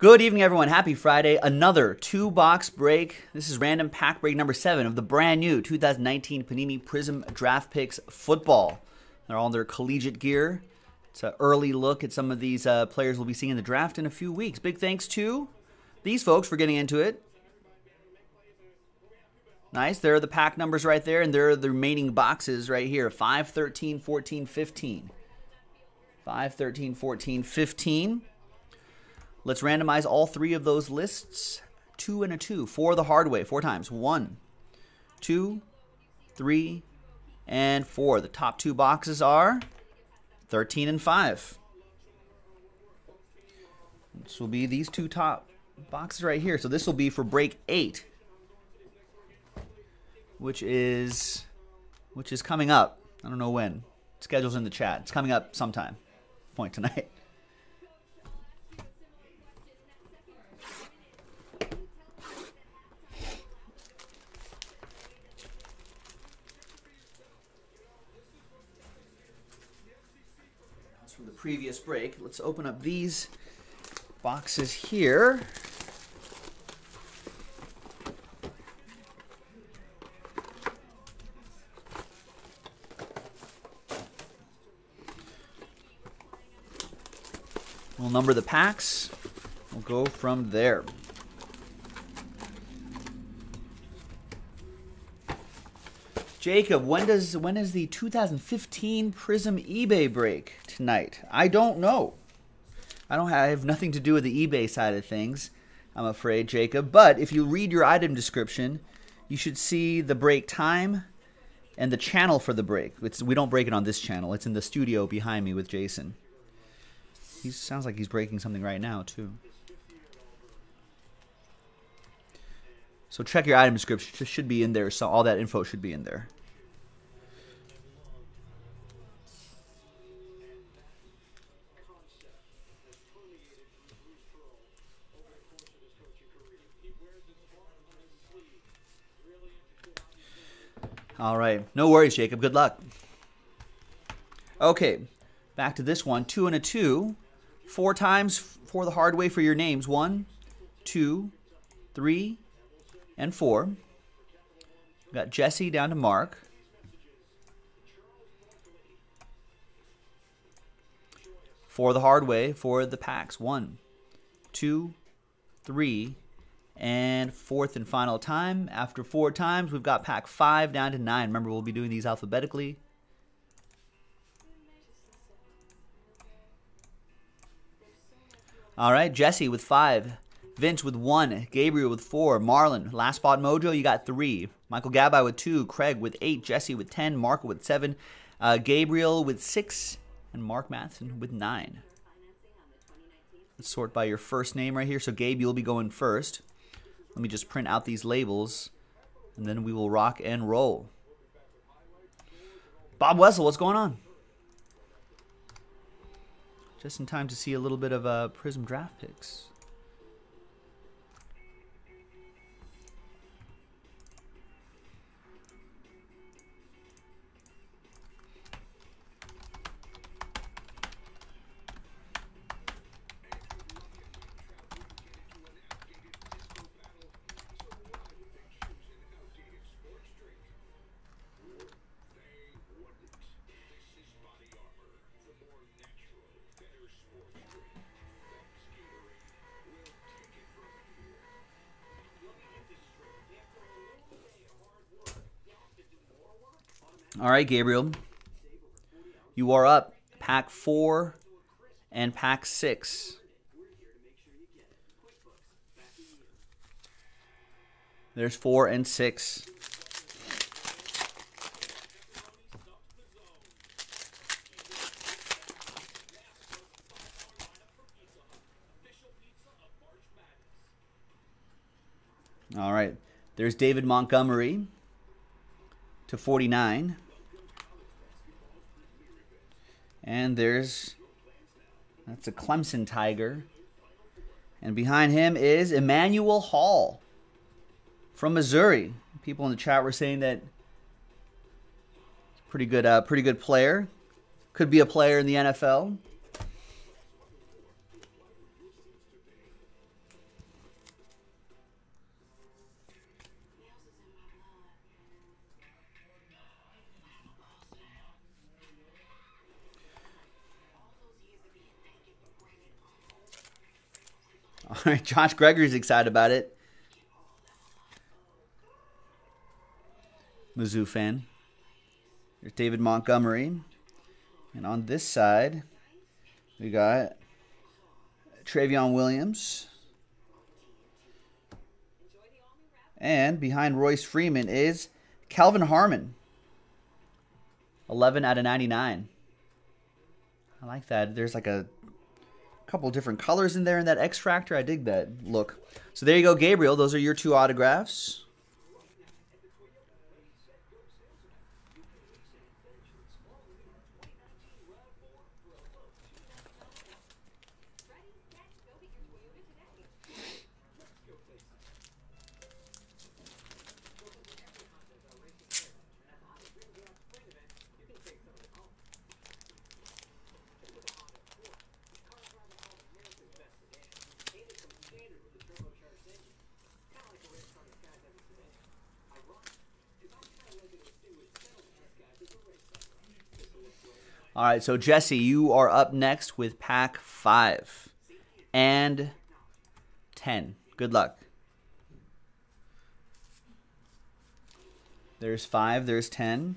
Good evening, everyone. Happy Friday. Another two box break. This is random pack break number seven of the brand new 2019 Panini Prizm Draft Picks football. They're all in their collegiate gear. It's an early look at some of these uh, players we'll be seeing in the draft in a few weeks. Big thanks to these folks for getting into it. Nice. There are the pack numbers right there, and there are the remaining boxes right here 5, 13, 14, 15. 5, 13, 14, 15. Let's randomize all three of those lists. Two and a two for the hard way, four times. One, two, three, and four. The top two boxes are 13 and 5. This will be these two top boxes right here. So this will be for break 8, which is which is coming up. I don't know when. Schedule's in the chat. It's coming up sometime. Point tonight. previous break. Let's open up these boxes here. We'll number the packs. We'll go from there. Jacob, when does when is the 2015 Prizm eBay break tonight? I don't know. I don't have, I have nothing to do with the eBay side of things. I'm afraid, Jacob. But if you read your item description, you should see the break time and the channel for the break. It's, we don't break it on this channel. It's in the studio behind me with Jason. He sounds like he's breaking something right now too. So check your item description. It should be in there. So all that info should be in there. All right. No worries, Jacob. Good luck. Okay. Back to this one. Two and a two. Four times for the hard way for your names. One, two, three, and four. We've got Jesse down to Mark. For the hard way for the packs. One, two, three, and fourth and final time. After four times, we've got pack five down to nine. Remember, we'll be doing these alphabetically. All right, Jesse with five. Vince with one, Gabriel with four, Marlon, Last Spot Mojo, you got three, Michael Gabby with two, Craig with eight, Jesse with ten, Marco with seven, uh, Gabriel with six, and Mark Matheson with nine. Let's sort by your first name right here. So Gabe, you'll be going first. Let me just print out these labels, and then we will rock and roll. Bob Wessel, what's going on? Just in time to see a little bit of uh, Prizm draft picks. All right, Gabriel. You are up. Pack four and pack six. There's four and six. All right. There's David Montgomery to 49. And there's that's a Clemson Tiger. And behind him is Emmanuel Hall from Missouri. People in the chat were saying that pretty good uh, pretty good player. Could be a player in the NFL. Right, Josh Gregory's excited about it. Mizzou fan. There's David Montgomery. And on this side, we got Trayveon Williams. And behind Royce Freeman is Kelvin Harmon. 11 out of 99. I like that. There's like a couple different colors in there in that X Fractor. I dig that look. So there you go, Gabriel. Those are your two autographs. All right, so Jesse, you are up next with pack five and 10. Good luck. There's five, there's 10.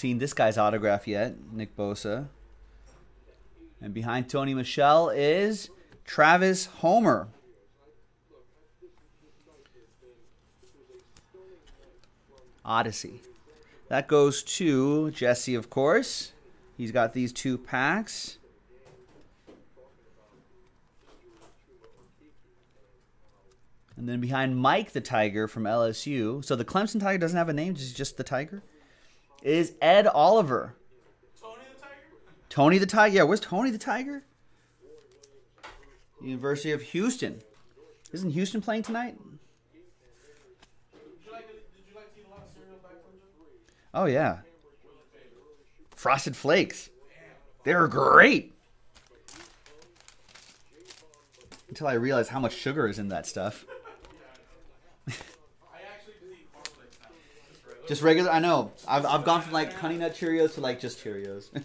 Seen this guy's autograph yet, Nick Bosa. And behind Sony Michel is Travis Homer. Odyssey. That goes to Jesse, of course. He's got these two packs. And then behind Mike the Tiger from LSU. So the Clemson Tiger doesn't have a name, it's just the Tiger is Ed Oliver. Tony the Tiger? Tony the Tiger. Yeah, where's Tony the Tiger? University of Houston. Isn't Houston playing tonight? Did you like, did you like to eat a lot of cereal back then? Oh yeah. Frosted Flakes. They're great. Until I realized how much sugar is in that stuff. I actually just eat cornflakes now. Just regular. I know. I've I've gone from like Honey Nut Cheerios to like just Cheerios. I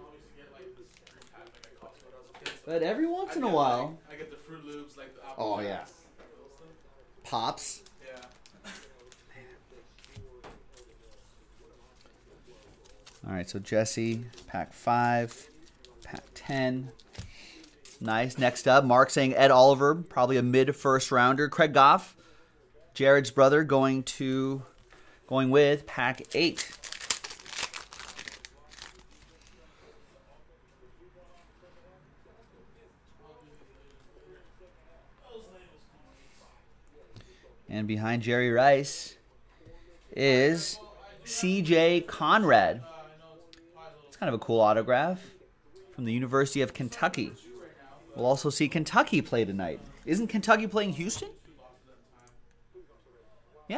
always get like this three pack like at Costco when I was a kid. but every once in a while, I get the Froot Loops, like the oh, Apple Oh, yeah. Jacks, those things. pops. Yeah. All right, so Jesse, pack five, pack 10. Nice. Next up, Mark saying Ed Oliver, probably a mid first rounder. Craig Goff, Jared's brother, going to going with pack eight. And behind Jerry Rice is CJ Conrad. It's kind of a cool autograph from the University of Kentucky. We'll also see Kentucky play tonight. Isn't Kentucky playing Houston?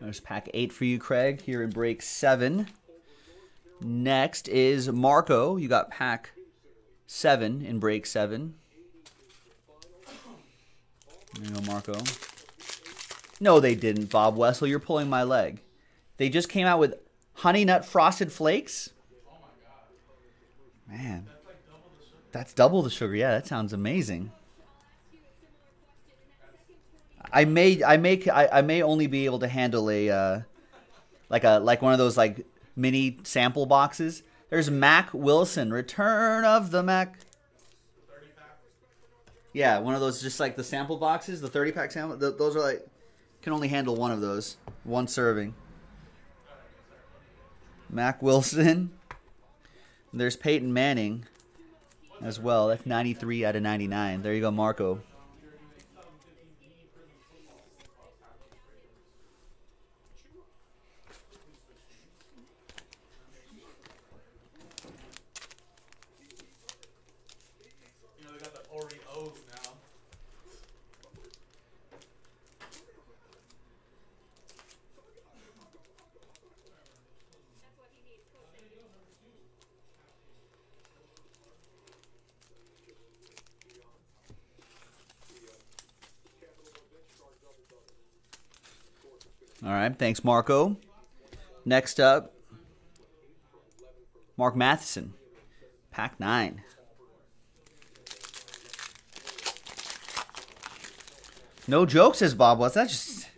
There's pack eight for you, Craig, here in break seven. Next is Marco. You got pack seven in break seven. There you go, Marco. No, they didn't, Bob Wessel. You're pulling my leg. They just came out with Honey Nut Frosted Flakes. Man, that's double the sugar. Yeah, that sounds amazing. I may, I may, I, I may only be able to handle a, uh, like a, like one of those like mini sample boxes. There's Mack Wilson, Return of the Mac. Yeah, one of those, just like the sample boxes, the 30 pack sample. Th- those are like, can only handle one of those, one serving. Mack Wilson. There's Peyton Manning. as well. That's 93 out of 99. There you go, Marco. You know, they got the Oreos now. All right, thanks, Marco. Next up, Mark Matheson, pack nine. No joke, says Bob. What's that? Just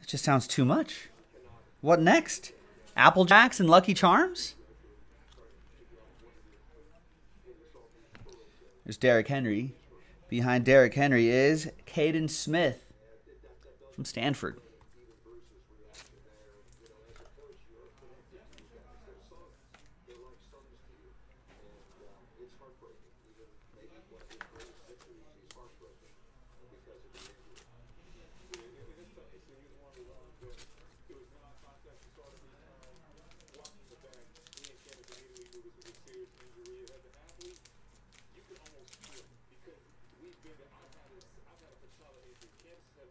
that just sounds too much. What next? Apple Jacks and Lucky Charms? There's Derrick Henry. Behind Derrick Henry is Kaden Smith from Stanford.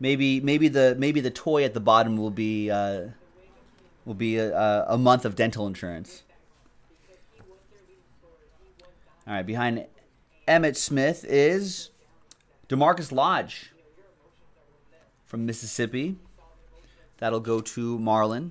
Maybe maybe the maybe the toy at the bottom will be uh, will be a, a month of dental insurance. All right, behind Emmitt Smith is DeMarkus Lodge from Mississippi. That'll go to Marlon.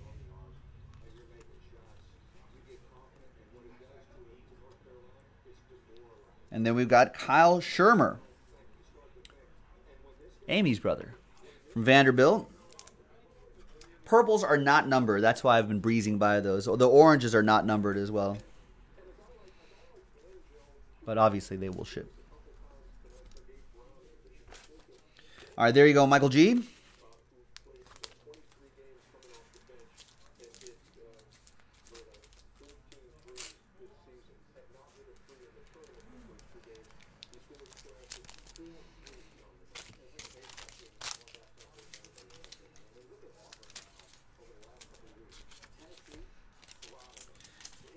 And then we've got Kyle Shurmur, Amy's brother from Vanderbilt. Purples are not numbered. That's why I've been breezing by those. The oranges are not numbered as well. But obviously they will ship. All right, there you go, Michael G.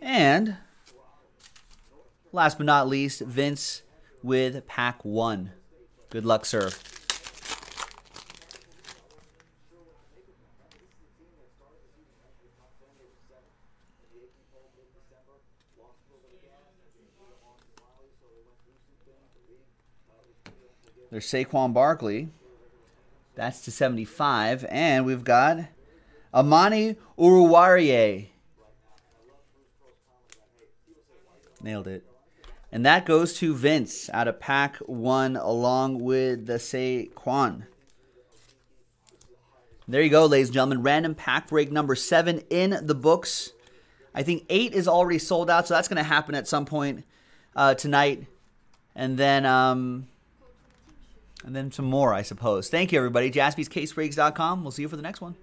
And last but not least, Vince with pack one. Good luck, sir. There's Saquon Barkley. That's to 75. And we've got Amani Oruwariye. Nailed it. And that goes to Vince out of pack one along with the Saquon. There you go, ladies and gentlemen. Random pack break number seven in the books. I think eight is already sold out, so that's going to happen at some point uh, tonight. And then, um, and then some more, I suppose. Thank you, everybody. JaspysCaseBreaks.com. We'll see you for the next one.